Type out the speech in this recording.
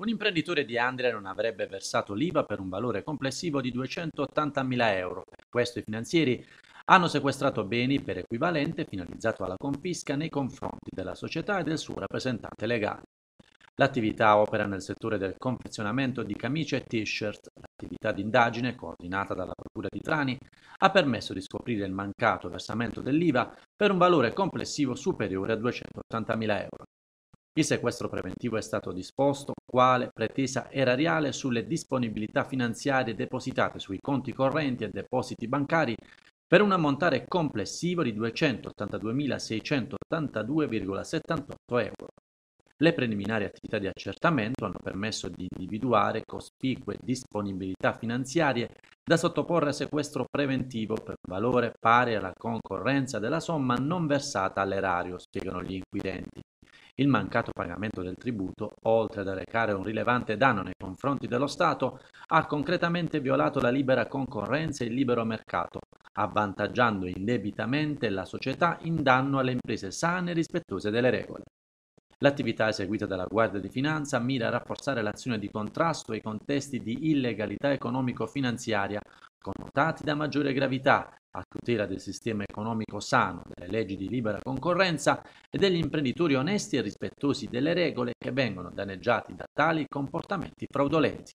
Un imprenditore di Andria non avrebbe versato l'IVA per un valore complessivo di 280.000 euro. Per questo i finanzieri hanno sequestrato beni per equivalente finalizzato alla confisca nei confronti della società e del suo rappresentante legale. L'attività opera nel settore del confezionamento di camicie e t-shirt. L'attività di indagine, coordinata dalla Procura di Trani, ha permesso di scoprire il mancato versamento dell'IVA per un valore complessivo superiore a 280.000 euro. Il sequestro preventivo è stato disposto quale pretesa erariale sulle disponibilità finanziarie depositate sui conti correnti e depositi bancari per un ammontare complessivo di 282.682,78 euro. Le preliminari attività di accertamento hanno permesso di individuare cospicue disponibilità finanziarie da sottoporre a sequestro preventivo per un valore pari alla concorrenza della somma non versata all'erario, spiegano gli inquirenti. Il mancato pagamento del tributo, oltre ad arrecare un rilevante danno nei confronti dello Stato, ha concretamente violato la libera concorrenza e il libero mercato, avvantaggiando indebitamente la società in danno alle imprese sane e rispettose delle regole. L'attività eseguita dalla Guardia di Finanza mira a rafforzare l'azione di contrasto ai contesti di illegalità economico-finanziaria connotati da maggiore gravità a tutela del sistema economico sano, delle leggi di libera concorrenza e degli imprenditori onesti e rispettosi delle regole che vengono danneggiati da tali comportamenti fraudolenti.